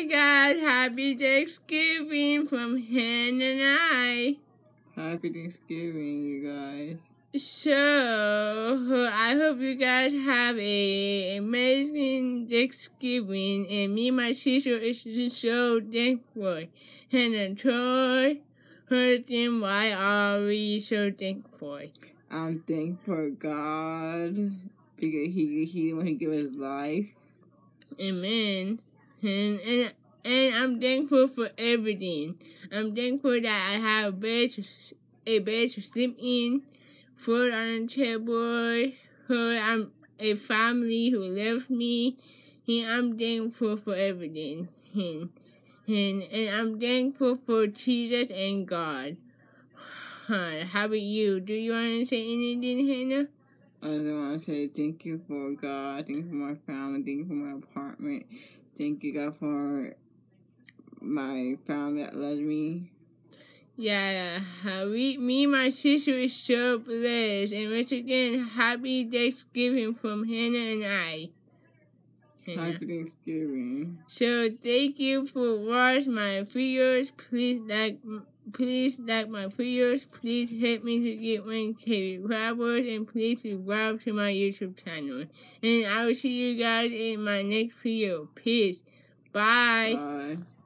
Hi guys, happy Thanksgiving from Hannah and I. Happy Thanksgiving, you guys. So, I hope you guys have a amazing Thanksgiving, and me and my sister is just so thankful. Hannah Troy, her thing, why are we so thankful? I'm thankful God because He He when He give His life. Amen. And and and I'm thankful for everything. I'm thankful that I have a bed to a bed to sleep in, food on the table. Her, I'm a family who loves me. And I'm thankful for everything. And, and and I'm thankful for Jesus and God. Huh, how about you? Do you want to say anything, Hannah? I just want to say thank you for God, thank you for my family, thank you for my apartment, thank you God for my family that loves me. Yeah, uh, we, me and my sister is so blessed. And once again, happy Thanksgiving from Hannah and I. Hannah. Happy Thanksgiving. So thank you for watching my videos. Please like, please like my videos. Please help me to get 1k subscribers, and please subscribe to my YouTube channel. And I will see you guys in my next video. Peace. Bye. Bye.